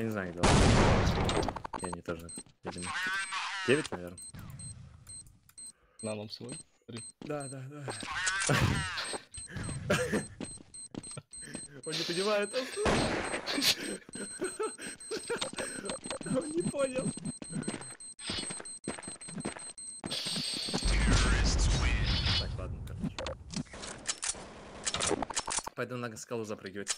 Я не знаю, где И они тоже, видимо. 9, наверное. На нам свой. Да, да, да. Он не понимает. Он не понял. Так, ладно, короче. Пойду на скалу запрыгивать.